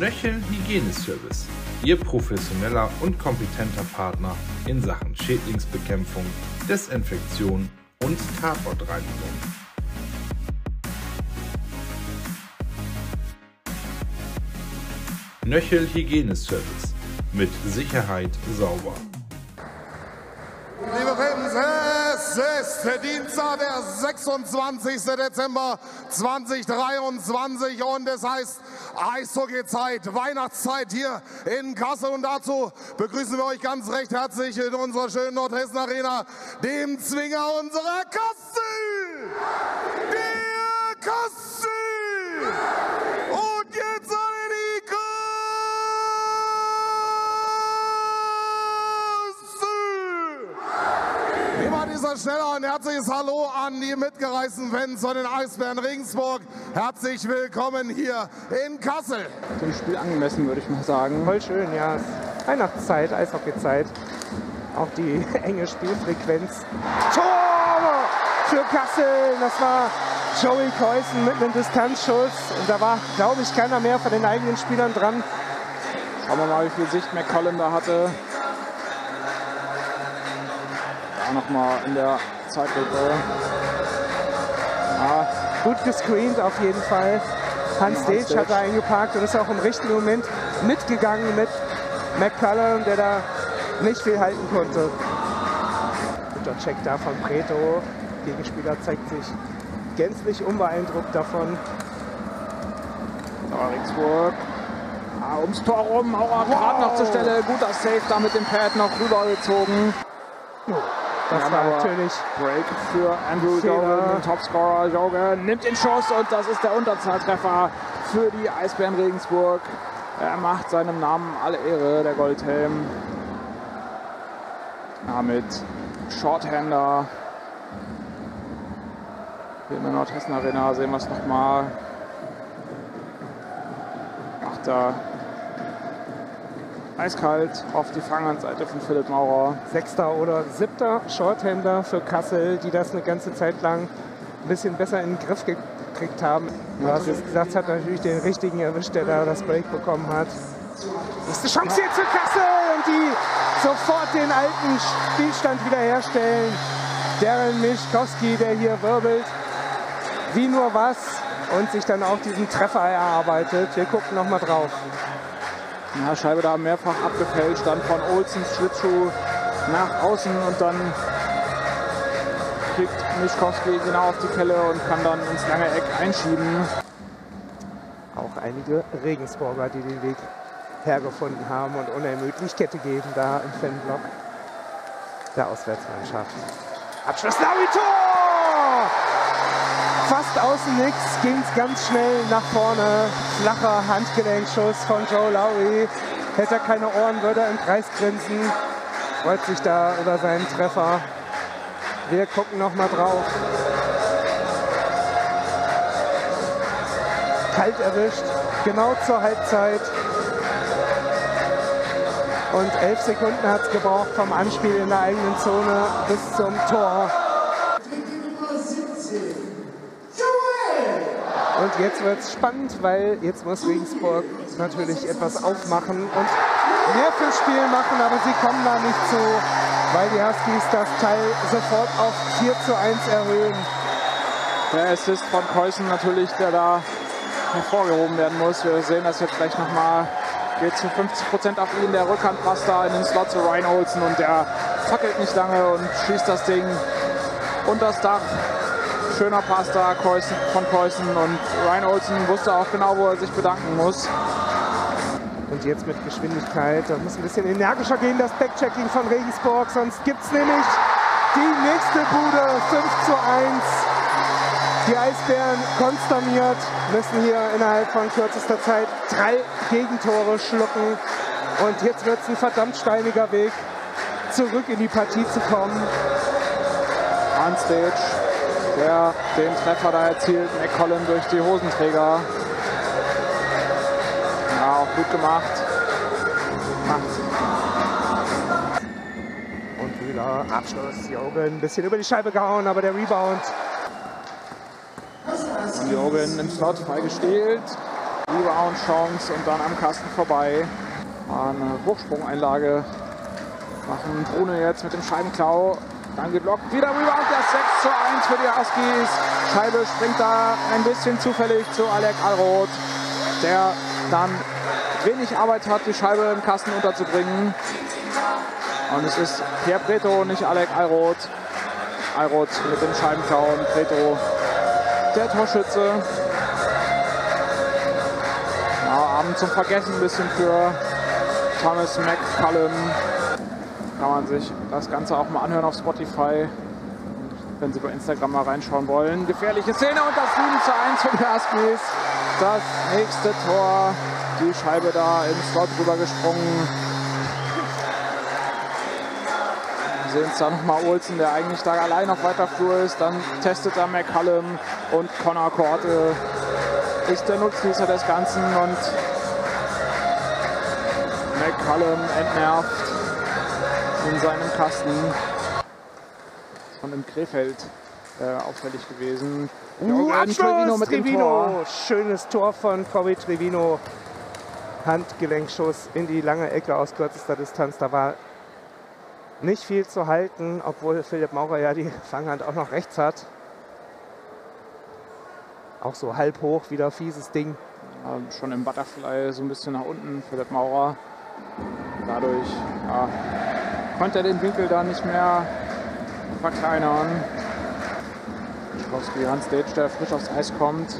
Nöchel Hygieneservice. Ihr professioneller und kompetenter Partner in Sachen Schädlingsbekämpfung, Desinfektion und Tatortreinigung. Nöchel Hygieneservice. Mit Sicherheit sauber. Liebe Fans, es ist Dienstag, der 26. Dezember 2023 und es heißt Eishockey-Zeit, Weihnachtszeit hier in Kassel und dazu begrüßen wir euch ganz recht herzlich in unserer schönen Nordhessen Arena, dem Zwinger unserer Kassel! Der Kassel! Dieser schneller und herzliches Hallo an die mitgereisten Fans von den Eisbären Regensburg. Herzlich willkommen hier in Kassel. Dem Spiel angemessen, würde ich mal sagen. Voll schön, ja. Weihnachtszeit, Eishockeyzeit. Auch die enge Spielfrequenz. Tor für Kassel. Das war Joey Keusen mit einem Distanzschuss. Und da war, glaube ich, keiner mehr von den eigenen Spielern dran. Schauen wir mal, wie viel Sicht McCollum da hatte. Nochmal in der Zeitlupe. Ja, gut gescreent auf jeden Fall. Hans Hans hat da eingeparkt und ist auch im richtigen Moment mitgegangen mit McCullum, der da nicht viel halten konnte. Guter Check da von Preto. Gegenspieler zeigt sich gänzlich unbeeindruckt davon. Da Regensburg. Ah, ums Tor rum. Hauer gerade noch zur Stelle. Guter Safe da mit dem Pad noch rübergezogen. Das war natürlich Break für Andrew den Topscorer. Jogan nimmt den Schuss und das ist der Unterzahltreffer für die Eisbären Regensburg. Er macht seinem Namen alle Ehre, der Goldhelm. Ja, mit Shorthander. Hier in der Nordhessen Arena sehen wir es nochmal. Macht er eiskalt auf die Fanghandseite von Philipp Maurer. sechster oder siebter Shorthander für Kassel, die das eine ganze Zeit lang ein bisschen besser in den Griff gekriegt haben. Du hast es gesagt, es hat natürlich den richtigen erwischt, der da das Break bekommen hat. Nächste Chance jetzt für Kassel und die sofort den alten Spielstand wiederherstellen. Darren Mischkowski, der hier wirbelt, wie nur was und sich dann auch diesen Treffer erarbeitet. Wir gucken nochmal drauf. Ja, Scheibe da mehrfach abgefälscht, dann von Olsens Schlittschuh nach außen und dann kriegt Mischkowski genau auf die Kelle und kann dann ins lange Eck einschieben. auch einige Regensburger, die den Weg hergefunden haben und unermüdlich Kette geben da im Fanblock der Auswärtsmannschaft. Abschluss Laui Tor! Fast außen nix, ging es ganz schnell nach vorne. Flacher Handgelenkschuss von Joe Lowry. Hätte er keine Ohren, würde er im Kreis grinsen. Freut sich da über seinen Treffer. Wir gucken noch mal drauf. kalt erwischt, genau zur Halbzeit. Und elf Sekunden hat es gebraucht vom Anspiel in der eigenen Zone bis zum Tor. Jetzt wird es spannend, weil jetzt muss Regensburg natürlich etwas aufmachen und mehr fürs Spiel machen, aber sie kommen da nicht zu, weil die Huskies das Teil sofort auf 4 zu 1 erhöhen. Der Assist von Keusen natürlich, der da hervorgehoben werden muss. Wir sehen das jetzt gleich nochmal. Geht zu 50% auf ihn. Der Rückhand passt da in den Slot zu Ryan Olsen und der fackelt nicht lange und schießt das Ding unter das Dach. Schöner Pass da von Keusen und Ryan Olsen wusste auch genau, wo er sich bedanken muss. Und jetzt mit Geschwindigkeit, da muss ein bisschen energischer gehen, das Backchecking von Regensburg, sonst gibt es nämlich die nächste Bude, 5 zu 1. Die Eisbären konsterniert, müssen hier innerhalb von kürzester Zeit drei Gegentore schlucken. Und jetzt wird es ein verdammt steiniger Weg, zurück in die Partie zu kommen. Stage, der den Treffer da erzielt. McCollum durch die Hosenträger. Ja, auch gut gemacht. Macht Und Bühler, Abschluss, Jogen, ein bisschen über die Scheibe gehauen, aber der Rebound Jogen im Slot freigespielt. Rebound-Chance und dann am Kasten vorbei. Eine Hochsprungeinlage machen Brune jetzt mit dem Scheibenklau. Dann geblockt, wieder Rebound, das 6 zu 1 für die Huskies. Scheibe springt da ein bisschen zufällig zu Alec Alroth, der dann wenig Arbeit hat, die Scheibe im Kasten unterzubringen. Und es ist Pierre Preto, nicht Alec Alroth. Alroth mit dem Scheibenklau und Preto der Torschütze. Ja, Abend zum Vergessen ein bisschen für Thomas McCullum. Kann man sich das Ganze auch mal anhören auf Spotify, wenn Sie bei Instagram mal reinschauen wollen. Gefährliche Szene und das 7 zu 1 für die. Das nächste Tor. Die Scheibe da im Slot rüber gesprungen. Wir sehen es da nochmal Olsen, der eigentlich da allein auf weiter Flur ist. Dann testet er McCallum und Connor Korte ist der Nutznießer des Ganzen und McCallum entnervt in seinem Kasten. Und im Krefeld äh, auffällig gewesen. Uh, Abschluss, Trevino mit Trevino. Tor. Schönes Tor von Corey Trevino. Handgelenkschuss in die lange Ecke aus kürzester Distanz. Da war nicht viel zu halten, obwohl Philipp Maurer ja die Fanghand auch noch rechts hat. Auch so halb hoch, wieder fieses Ding. Ähm, schon im Butterfly so ein bisschen nach unten, Philipp Maurer. Dadurch ja, konnte er den Winkel da nicht mehr verkleinern. Schkowski, Hans Stage, der frisch aufs Eis kommt.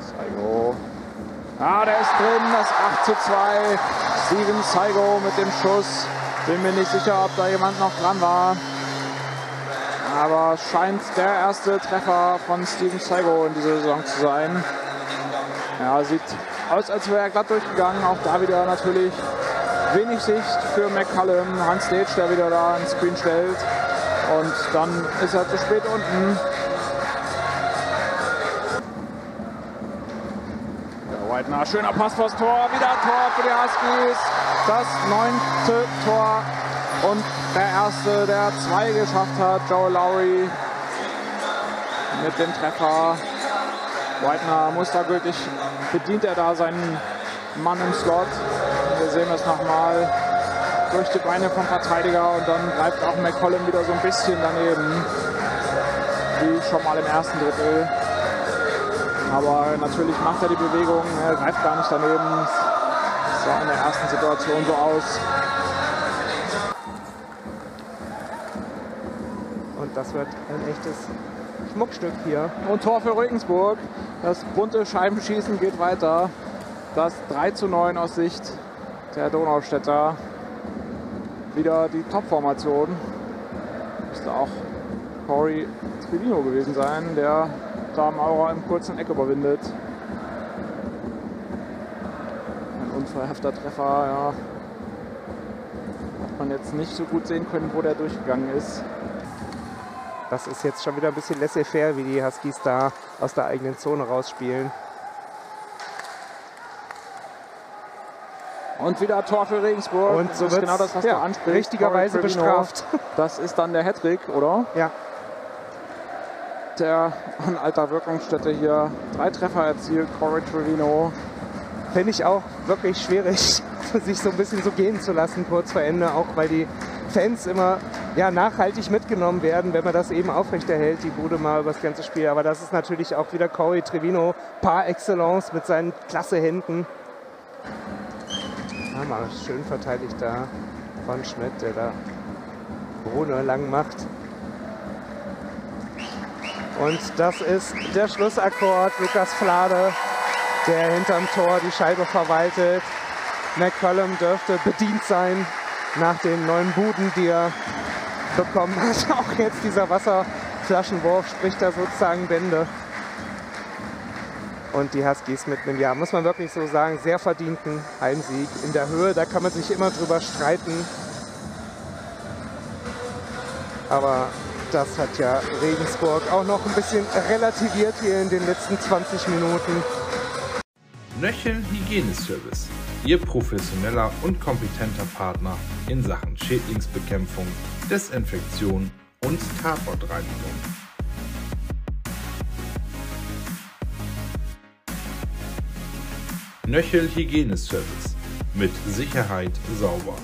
Saigo. Ah, der ist drin, das 8 zu 2. Steven Saigo mit dem Schuss. Bin mir nicht sicher, ob da jemand noch dran war. Aber scheint der erste Treffer von Steven Saigo in dieser Saison zu sein. Ja, sieht aus, als wäre er glatt durchgegangen. Auch da wieder natürlich wenig Sicht für McCallum. Hans Stage, der wieder da einen Screen stellt. Und dann ist er zu spät unten. Der Whitener, schöner Pass vors Tor. Wieder Tor für die Huskies. Das neunte Tor. Und der erste, der zwei geschafft hat, Joe Lowry mit dem Treffer. Whitener mustergültig bedient er da seinen Mann im Slot. Wir sehen das nochmal durch die Beine vom Verteidiger und dann greift auch McCollum wieder so ein bisschen daneben, wie schon mal im ersten Drittel. Aber natürlich macht er die Bewegung, er greift gar nicht daneben. Das sah in der ersten Situation so aus. Und das wird ein echtes Schmuckstück hier. Und Tor für Regensburg. Das bunte Scheibenschießen geht weiter. Das 3 zu 9 aus Sicht der Donaustädter. Wieder die Top-Formation. Müsste auch Corey Trivino gewesen sein, der da Maurer im kurzen Eck überwindet. Ein unverhefter Treffer, ja. Hat man jetzt nicht so gut sehen können, wo der durchgegangen ist. Das ist jetzt schon wieder ein bisschen laissez-faire, wie die Huskies da aus der eigenen Zone rausspielen. Und wieder Tor für Regensburg. Und so das ist genau das, was ja, du ansprichst. richtigerweise bestraft. Das ist dann der Hattrick, oder? Ja, Der an alter Wirkungsstätte hier drei Treffer erzielt. Corey Trevino. finde ich auch wirklich schwierig, sich so ein bisschen so gehen zu lassen kurz vor Ende, auch weil die Fans immer ja, nachhaltig mitgenommen werden, wenn man das eben aufrechterhält, die Bude mal über das ganze Spiel. Aber das ist natürlich auch wieder Corey Trevino par excellence mit seinen klasse Händen. Mal schön verteidigt da von Schmidt, der da Brune lang macht. Und das ist der Schlussakkord. Lukas Flade, der hinterm Tor die Scheibe verwaltet. McCollum dürfte bedient sein nach den neuen Buden, die er bekommen hat. Auch jetzt dieser Wasserflaschenwurf spricht da sozusagen Bände. Und die Huskies mit einem, ja, muss man wirklich so sagen, sehr verdienten Heimsieg. In der Höhe, da kann man sich immer drüber streiten. Aber das hat ja Regensburg auch noch ein bisschen relativiert hier in den letzten 20 Minuten. Nöcheln Hygieneservice. Ihr professioneller und kompetenter Partner in Sachen Schädlingsbekämpfung, Desinfektion und Tatortreinigung. Nöchel Hygieneservice. Mit Sicherheit sauber.